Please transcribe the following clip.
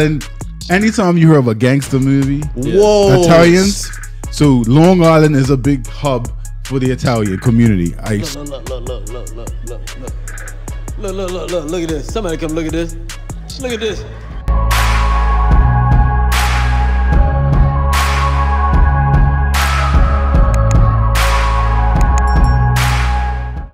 And anytime you hear of a gangster movie, Whoa. Italians. So Long Island is a big hub for the Italian community. I Look, look, look, look, look, look, look, look. Look, look, look, look, look at this. Somebody come look at this. Look at this.